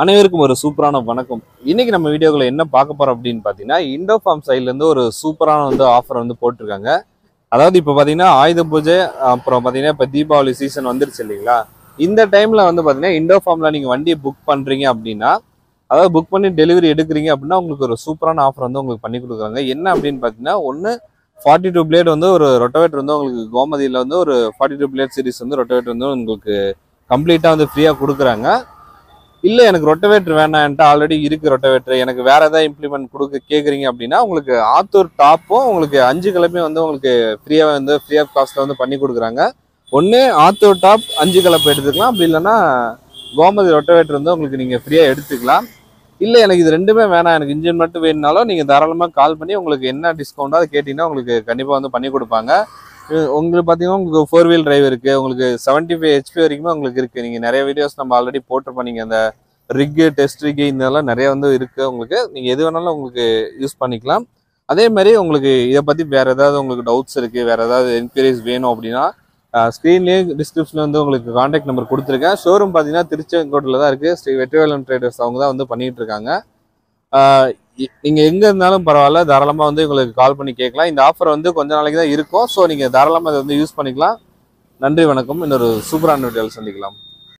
அனைவருக்கும் ஒரு சூப்பரான வணக்கம். இன்னைக்கு நம்ம வீடியோக்குள்ள என்ன பார்க்க போறோம் அப்படின்னு பார்த்தீங்கன்னா இண்டோ ஃபார்ம் சைட்லேருந்து ஒரு சூப்பரான வந்து ஆஃபர் வந்து போட்டிருக்காங்க. அதாவது இப்போ பார்த்தீங்கன்னா ஆயுத பூஜை அப்புறம் பார்த்தீங்கன்னா இப்போ தீபாவளி சீசன் வந்துருச்சு இல்லைங்களா? இந்த டைம்ல வந்து பார்த்தீங்கன்னா இண்டோ ஃபார்மில் நீங்க வண்டியை புக் பண்றீங்க அப்படின்னா அதாவது புக் பண்ணி டெலிவரி எடுக்கிறீங்க அப்படின்னா உங்களுக்கு ஒரு சூப்பரான ஆஃபர் வந்து உங்களுக்கு பண்ணி கொடுக்குறாங்க. என்ன அப்படின்னு பார்த்தீங்கன்னா ஒன்று ஃபார்ட்டி டூ பிளேட் வந்து ஒரு ரொட்டவேட்டர் வந்து உங்களுக்கு கோமதியில் வந்து ஒரு ஃபார்ட்டி டூ பிளேட் சீரிஸ் வந்து ரொட்டவேட்டர் வந்து உங்களுக்கு கம்ப்ளீட்டாக வந்து ஃப்ரீயாக கொடுக்குறாங்க. இல்லை எனக்கு ரொட்டவேட்டர் வேணாம் என்கிட்ட ஆல்ரெடி இருக்கு ரொட்டவேட்டர். எனக்கு வேற ஏதாவது இம்ப்ளிமெண்ட் கொடுக்க கேட்குறீங்க அப்படின்னா உங்களுக்கு ஆத்தூர் டாப்பும் உங்களுக்கு அஞ்சு கிளப்பையும் வந்து உங்களுக்கு ஃப்ரீயாக வந்து ஃப்ரீ ஆஃப் காஸ்ட்டில் வந்து பண்ணி கொடுக்குறாங்க. ஒன்று ஆத்தூர் டாப் அஞ்சு கலப்பை எடுத்துக்கலாம். அப்படி இல்லைன்னா கோமதி ரொட்டவேட்டர் வந்து உங்களுக்கு நீங்கள் ஃப்ரீயாக எடுத்துக்கலாம். இல்லை எனக்கு இது ரெண்டுமே வேணாம். எனக்கு இன்ஜின் மட்டும் வேணுனாலும் நீங்கள் தாராளமாக கால் பண்ணி உங்களுக்கு என்ன டிஸ்கவுண்ட்டோ அதை கேட்டிங்கன்னா உங்களுக்கு கண்டிப்பாக வந்து பண்ணி கொடுப்பாங்க. உங்களுக்கு பார்த்தீங்கன்னா உங்களுக்கு ஃபோர் வீல் டிரைவ் இருக்குது உங்களுக்கு செவன்ட்டி ஃபைவ் ஹெச்பி வரைக்குமே உங்களுக்கு இருக்குது நீங்கள் நிறைய வீடியோஸ் நம்ம ஆல்ரெடி போட்டிருப்போம். நீங்கள் அந்த ரிக்கு டெஸ்ட் ரிக்கு இதெல்லாம் நிறைய வந்து இருக்குது உங்களுக்கு நீங்கள் எது வேணாலும் உங்களுக்கு யூஸ் பண்ணிக்கலாம். அதே மாதிரி உங்களுக்கு இதை பற்றி வேறு ஏதாவது உங்களுக்கு டவுட்ஸ் இருக்குது வேறு ஏதாவது என்கொயரிஸ் வேணும் அப்படின்னா ஸ்க்ரீன்லேயே டிஸ்கிரிப்ஷனில் வந்து உங்களுக்கு காண்டாக்ட் நம்பர் கொடுத்துருக்கேன். ஷோரூம் பார்த்தீங்கன்னா திருச்செங்கோட்டில் தான் இருக்குது ஸ்ரீ வெற்றிவேலன் ட்ரேடர்ஸ் அவங்க தான் வந்து பண்ணிகிட்டு இருக்காங்க. நீங்கள் எங்கே இருந்தாலும் பரவாயில்ல. தாராளமாக வந்து உங்களுக்கு கால் பண்ணி கேட்கலாம். இந்த ஆஃபர் வந்து கொஞ்ச நாளைக்கு தான் இருக்கும். ஸோ நீங்கள் தாராளமாக அதை வந்து யூஸ் பண்ணிக்கலாம். நன்றி வணக்கம். இன்னொரு சூப்பரான வீடியோவில் சந்திக்கலாம்.